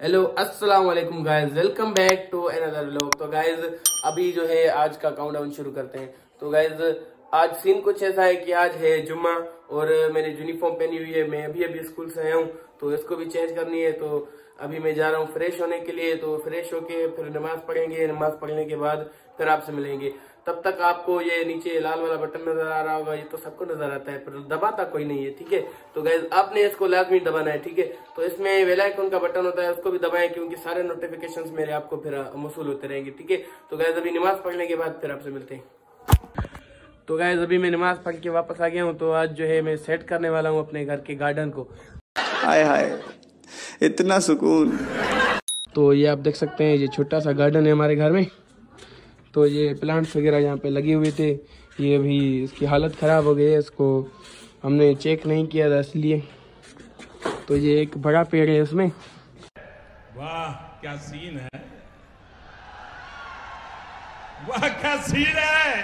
Hello अस्सलाम वालेकुम guys welcome back to another vlog तो गाइस अभी जो है आज का काउंटडाउन शुरू करते हैं। तो गाइस आज सीन कुछ ऐसा है कि आज है जुम्मा और मैंने यूनिफॉर्म पहनी हुई है। मैं अभी अभी स्कूल से आया हूँ तो इसको भी चेंज करनी है। तो अभी मैं जा रहा हूँ फ्रेश होने के लिए। तो फ्रेश होके फिर नमाज़ पढ़ेंगे। नमाज़ पढ़ने के बाद फिर आपसे मिलेंगे। तब तक आपको ये नीचे लाल वाला बटन नज़र आ रहा होगा ये तो सबको नज़र आता है पर दबाता कोई नहीं है ठीक है? तो गैस आपने इसको लाजमी दबाना है ठीक है? तो इसमें वेलाइकन का बटन होता है उसको भी दबाएँ क्योंकि सारे नोटिफिकेशन मेरे आपको फिर मसूल होते रहेंगे ठीक है? तो गैस अभी नमाज़ पढ़ने के बाद फिर आपसे मिलते हैं। तो गैस अभी मैं नमाज़ पढ़ के वापस आ गया हूँ तो आज जो है मैं सेट करने वाला हूँ अपने घर के गार्डन को। हाय हाय इतना सुकून। तो ये आप देख सकते हैं ये छोटा सा गार्डन है हमारे घर में। तो ये प्लांट्स वगैरह यहाँ पे लगे हुए थे। ये अभी इसकी हालत ख़राब हो गई है इसको हमने चेक नहीं किया था इसलिए। तो ये एक बड़ा पेड़ है उसमें। वाह क्या सीन है। वाह क्या सीन है।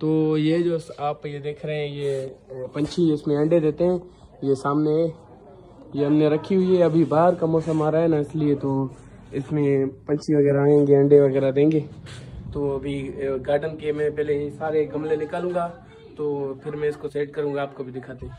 तो ये जो आप ये देख रहे हैं ये पंछी इसमें अंडे देते हैं। ये सामने ये हमने रखी हुई है। अभी बाहर का मौसम आ रहा है ना इसलिए तो इसमें पंछी वगैरह आएँगे, अंडे वगैरह देंगे। तो अभी गार्डन के मैं पहले सारे गमले निकालूँगा तो फिर मैं इसको सेट करूँगा, आपको भी दिखाते हैं।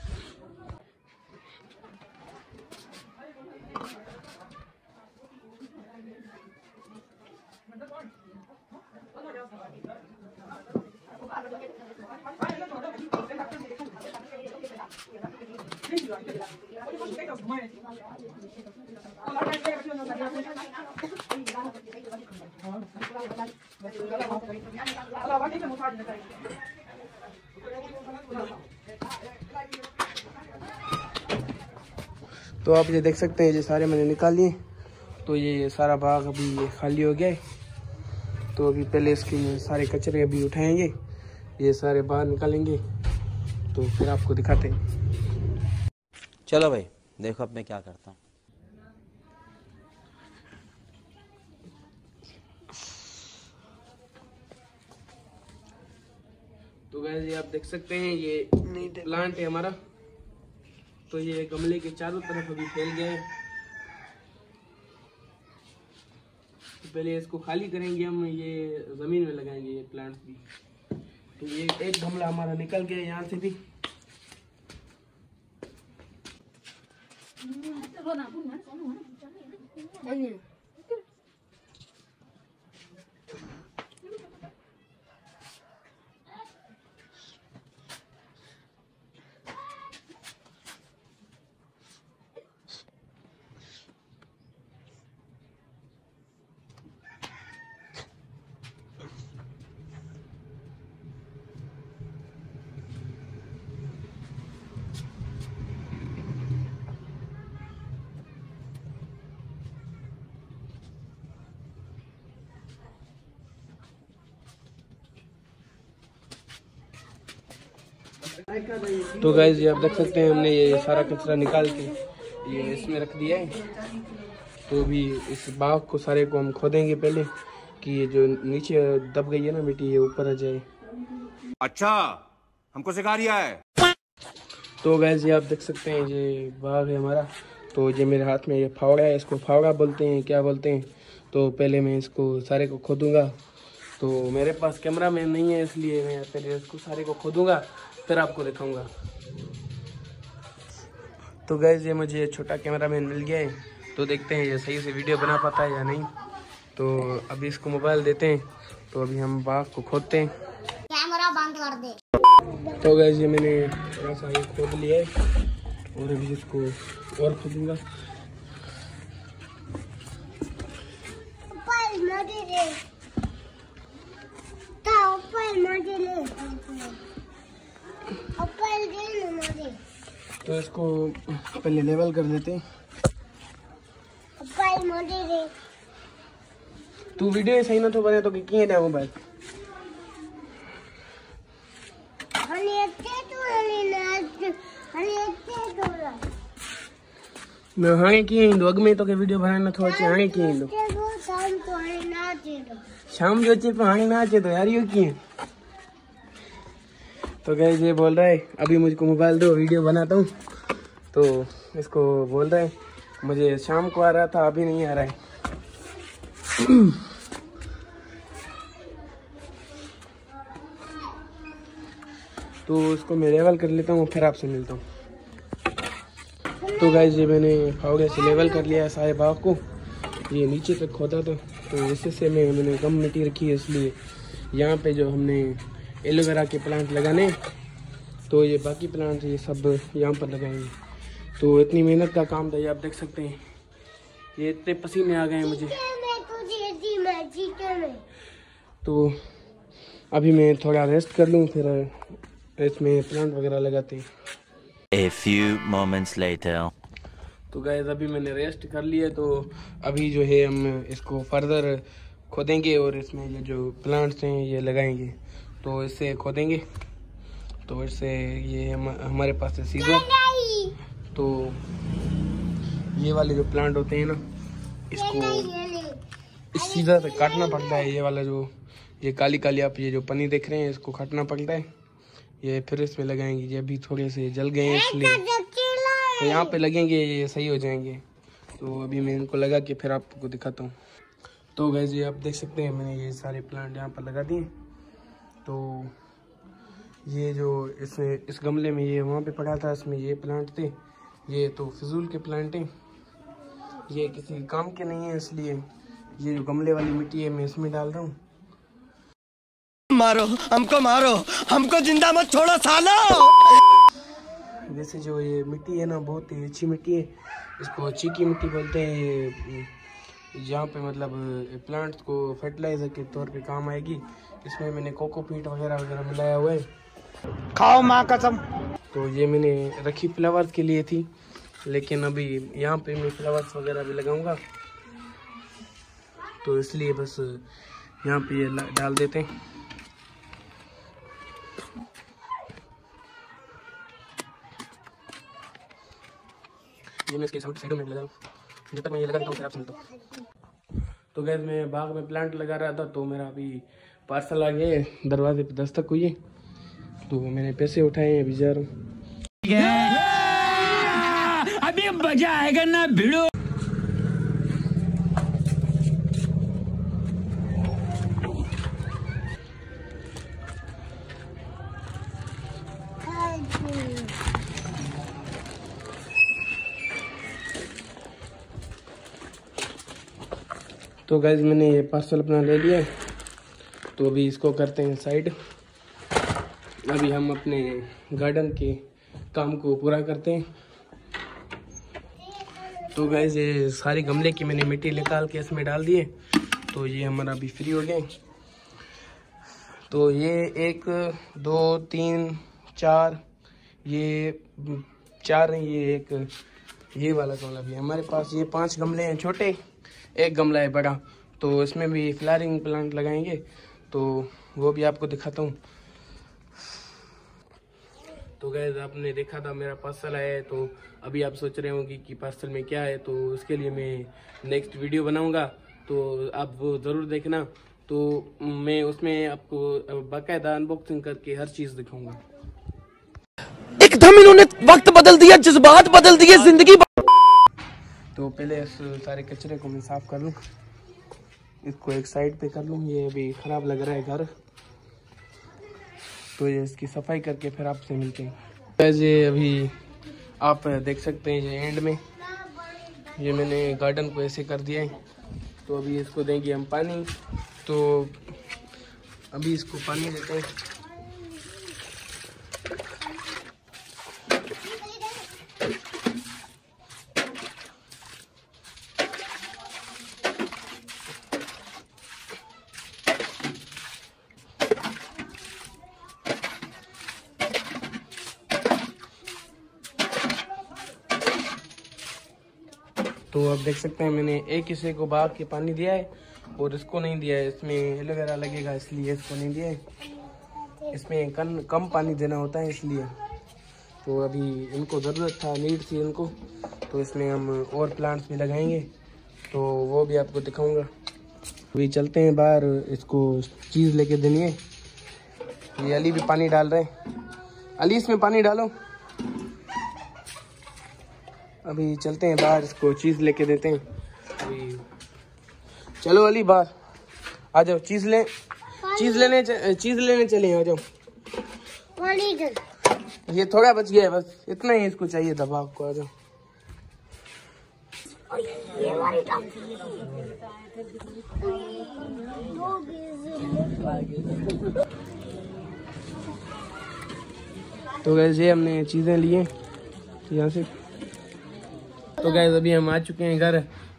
तो आप ये देख सकते हैं, ये सारे मैंने निकाल लिए। तो ये सारा बाग अभी ये खाली हो गया है। तो अभी पहले इसके सारे कचरे अभी उठाएँगे, ये सारे बाहर निकालेंगे। तो फिर आपको दिखाते हैं। चलो भाई। देखो अब मैं क्या करता हूँ। तो गैस ये आप देख सकते हैं ये प्लांट है हमारा। तो ये गमले के चारों तरफ़ अभी फैल गया है। तो पहले इसको खाली करेंगे हम ये ज़मीन में लगाएँगे ये प्लांट्स भी। तो ये एक गमला हमारा निकल गया यहाँ से भी। Ừ. đây nè तो गैस ये आप देख सकते हैं हमने ये सारा कचरा निकाल के ये इसमें रख दिया है। तो अभी इस बाग को सारे को हम खोदेंगे पहले कि ये जो नीचे दब गई है ना मिट्टी ये ऊपर आ जाए। अच्छा हमको सिखा रिया है। तो गैस ये आप देख सकते हैं ये बाग है हमारा। तो ये मेरे हाथ में ये फावड़ा है इसको फावड़ा बोलते हैं क्या बोलते हैं? तो पहले मैं इसको सारे को खोदूँगा। तो मेरे पास कैमरा मैन नहीं है इसलिए मैं पहले इसको सारे को खोदूँगा। फिर आपको दिखाऊँगा। तो गैस ये मुझे छोटा कैमरा मैन मिल गया है। तो देखते हैं ये सही से वीडियो बना पाता है या नहीं। तो अभी इसको मोबाइल देते हैं। तो अभी हम बाग को खोदते हैं। कैमरा बंद कर दे। तो गैस ये मैंने थोड़ा सा ये खोद लिया है। और अभी इसको और खोदूँगा। ऊपर ता तो इसको पहले लेवल कर देते हैं। तू वीडियो सही ना तो बने तो किए ना तो हनी ना हनी तो ला मैं हाणे कीअं ईंदो अॻु में तोखे वीडियो बनाइण नथो अचे हाणे कीअं ईंदो तो शाम तो जो अचे पियो हाणे ना अचे तो यार इहो कीअं तो गैस ये बोल रहा है, अभी मुझको मोबाइल दो वीडियो बनाता हूँ। तो इसको बोल रहा है, मुझे शाम को आ रहा था, अभी नहीं आ रहा है। तो उसको मैं लेवल कर लेता हूँ, फिर आपसे मिलता हूँ। तो गाइज़ ये मैंने फावड़े से लेवल कर लिया है सारे बाग को ये नीचे तक खोदा था तो इसी से मैं, मैंने कम मिट्टी रखी है, इसलिए यहाँ पे जो हमने एलोवेरा के प्लांट लगाने। तो ये बाकी प्लांट ये सब यहाँ पर लगाएँगे। तो इतनी मेहनत का काम था ये आप देख सकते हैं। ये इतने पसीने आ गए हैं मुझे। तो अभी मैं थोड़ा रेस्ट कर लूँ फिर इसमें प्लांट वगैरह लगाते हैं। A few moments later. तो गैस अभी मैंने रेस्ट कर लिया तो अभी जो है हम इसको फर्दर खोदेंगे और इसमें ये जो प्लांट्स हैं ये लगाएँगे। तो इससे खोदेंगे तो इससे ये हम, हमारे पास है सीजर। तो ये वाले जो प्लांट होते हैं ना इसको इस सीजर से काटना पड़ता है। ये वाला जो ये काली काली आप ये जो पनी देख रहे हैं इसको काटना पड़ता है। ये फिर इसमें लगाएँगे। ये अभी थोड़े से जल गए हैं इसलिए। तो यहाँ पे लगेंगे ये सही हो जाएँगे। तो अभी मैं इनको लगा के फिर आपको दिखाता हूँ। तो गैस ये आप देख सकते हैं मैंने ये सारे प्लांट यहाँ पर लगा दिए। तो ये जो इसमें इस गमले में ये वहाँ पे पड़ा था इसमें ये प्लांट थे ये तो फिजूल के प्लांट हैं। ये किसी काम के नहीं है इसलिए ये जो गमले वाली मिट्टी है मैं इसमें डाल रहा हूँ। मारो हमको मारो हमको ज़िंदा मत छोड़ो सालो! वैसे जो ये मिट्टी है ना बहुत ही अच्छी मिट्टी है। इसको चीकी मिट्टी बोलते हैं यहाँ पे मतलब प्लांट्स को फर्टिलाइज़र के तौर पे काम आएगी। इसमें मैंने कोकोपीट वगैरह वगैरह मिलाया हुआ है। खाओ माँ कसम। तो ये मैंने रखी फ्लावर्स के लिए थी लेकिन अभी यहाँ पे मैं फ्लावर्स वगैरह भी लगाऊँगा। तो इसलिए बस यहाँ पे ये डाल देते हैं। ये मैं इसके साइड में लगाऊँ। जब तक मैं ये लगा देता हूँ फिर हूँ। तो गैस मैं बाग में प्लांट लगा रहा था तो मेरा अभी पार्सल आ गया दरवाजे पे दस्तक हुई है। तो मैंने पैसे उठाए अभी जा रहा हूँ। अभी मज़ा आएगा ना भिड़ो। तो गैस मैंने ये पार्सल अपना ले लिया तो अभी इसको करते हैं साइड अभी हम अपने गार्डन के काम को पूरा करते हैं। तो गैस ये सारे गमले की मैंने मिट्टी निकाल के इसमें डाल दिए। तो ये हमारा अभी फ्री हो गए तो ये एक, दो, तीन, चार, ये चार हैं ये एक, ये वाला गमला भी है। हमारे पास ये पाँच गमले हैं छोटे, एक गमला है बड़ा। तो इसमें भी फ्लावरिंग प्लांट लगाएँगे। तो वो भी आपको दिखाता हूँ। तो गैस आपने देखा था मेरा पार्सल आया है तो अभी आप सोच रहे होंगे कि पार्सल में क्या है तो उसके लिए मैं नेक्स्ट वीडियो बनाऊँगा। तो आप वो ज़रूर देखना। तो मैं उसमें आपको बाकायदा अनबॉक्सिंग करके हर चीज़ दिखाऊँगा। एकदम इन्होंने वक्त बदल दिया जज्बात बदल दिए ज़िंदगी तो पहले सारे कचरे को मैं साफ़ कर लूँ। इसको एक साइड पे कर लूँ, ये अभी ख़राब लग रहा है घर। तो ये इसकी सफ़ाई करके फिर आपसे मिलते हैं। ये अभी आप देख सकते हैं ये एंड में। ये मैंने गार्डन को ऐसे कर दिया है। तो अभी इसको देंगे हम पानी। तो अभी इसको पानी देते हैं। तो आप देख सकते हैं, मैंने एक हिस्से को बाग के पानी दिया है और इसको नहीं दिया है। इसमें एलोवेरा लगेगा, इसलिए इसको नहीं दिया है। इसमें कम कम पानी देना होता है, इसलिए। तो अभी इनको ज़रूरत था, नीड थी इनको तो इसमें हम और प्लांट्स भी लगाएँगे। तो वो भी आपको दिखाऊँगा। अभी चलते हैं बाहर, इसको चीज़ लेके देनी है। ये अली भी पानी डाल रहे हैं। अली, इसमें पानी डालो। अभी चलते हैं बाहर इसको चीज़ लेके देते हैं। अभी चलो अली बाहर। आ जाओ चीज़ ले चीज़ लेने चीज़ लेने चले आ जाओ। ये थोड़ा बच गया है बस इतना ही इसको चाहिए था भाग को आ जाओ। तो ये हमने चीज़ें लिए यहाँ से तो गैस अभी हम आ चुके हैं घर।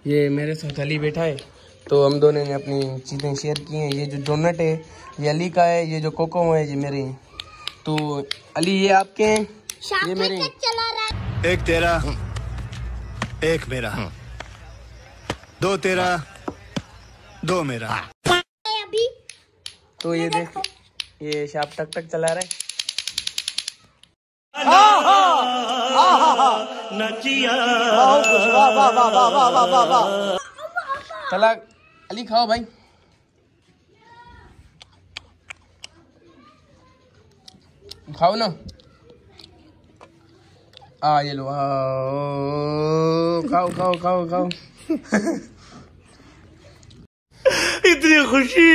ये मेरे साथ अली बैठा है। तो हम दोनों ने अपनी चीज़ें शेयर की हैं। ये जो डोनट है ये अली का है ये जो कोको है ये मेरे हैं। तो अली ये आपके हैं? ये मेरे हैं। चला रहा है। एक तेरा एक मेरा। दो तेरा दो मेरा। तो ये देख ये शाप टक टक चला रहा है। चला अली खाओ भाई। खाओ ना। आ ये लो खाओ खाओ खाओ खाओ। इतनी खुशी।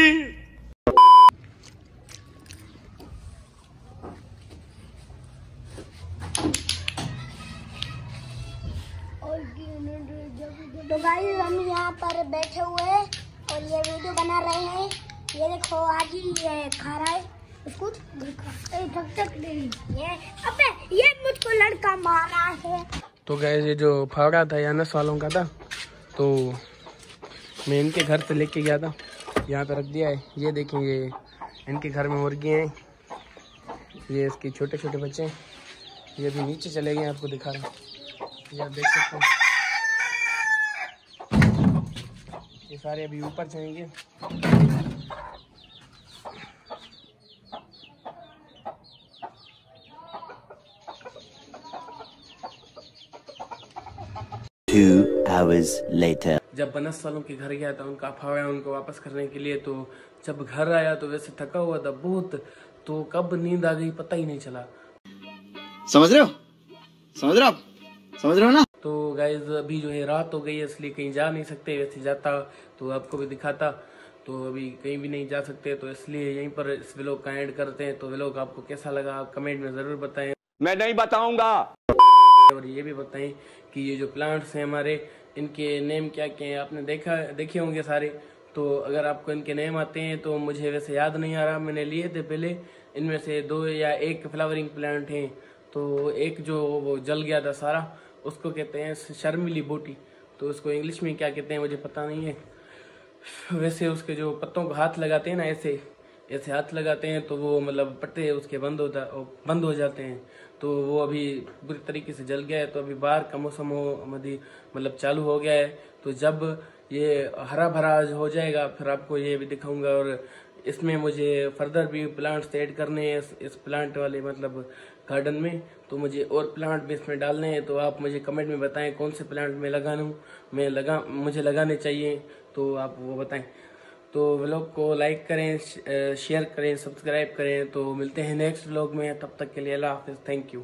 तो गए ये जो फावड़ा था यानस वालों का था तो मैं इनके घर से लेके गया था। यहाँ पे रख दिया है। ये देखें, ये इनके घर में मुर्गियाँ हैं। ये इसके छोटे छोटे बच्चे हैं। ये अभी नीचे चले गए आपको दिखा रहा हूँ। ये आप देख सकते हैं। ये सारे अभी ऊपर जाएँगे। Two hours later. जब बनस वालों के घर गया था उनका फावड़ा उनको वापस करने के लिए तो जब घर आया तो वैसे थका हुआ था बहुत तो कब नींद आ गई पता ही नहीं चला। समझ रहे हो? समझ रहे हो आप? समझ रहे हो ना? तो गाइज़ अभी जो है रात हो गई है इसलिए कहीं जा नहीं सकते वैसे जाता तो आपको भी दिखाता तो अभी कहीं भी नहीं जा सकते तो इसलिए यहीं पर इस व्लॉग का एंड करते हैं। तो व्लॉग आपको कैसा लगा आप कमेंट में ज़रूर बताएँ। मैं नहीं बताऊँगा। और ये भी बताएँ कि ये जो प्लांट्स हैं हमारे, इनके नेम क्या क्या हैं? आपने देखा, देखे होंगे सारे। तो अगर आपको इनके नेम आते हैं तो मुझे वैसे याद नहीं आ रहा। मैंने लिए थे पहले। इनमें से दो या एक फ्लावरिंग प्लांट हैं। तो एक जो वो जल गया था सारा, उसको कहते हैं शर्मिली बोटी। तो उसको इंग्लिश में क्या कहते हैं मुझे पता नहीं है। वैसे उसके जो पत्तों को हाथ लगाते हैं ना ऐसे ऐसे हाथ लगाते हैं तो वो मतलब पट्टे उसके बंद होता बंद हो जाते हैं। तो वो अभी बुरी तरीके से जल गया है तो अभी बाहर का मौसम हो मतलब चालू हो गया है। तो जब ये हरा भरा हो जाएगा फिर आपको ये भी दिखाऊँगा और इसमें मुझे फर्दर भी प्लांट्स ऐड करने हैं इस, इस प्लांट वाले मतलब गार्डन में। तो मुझे और प्लांट भी इसमें डालने हैं तो आप मुझे कमेंट में बताएँ कौन से प्लांट मैं लगा लूँ मैं लगा मुझे लगाने चाहिए तो आप वो बताएँ। तो व्लॉग को लाइक करें शेयर करें सब्सक्राइब करें। तो मिलते हैं नेक्स्ट व्लॉग में। तब तक के लिए अल्लाह हाफिज़। Thank you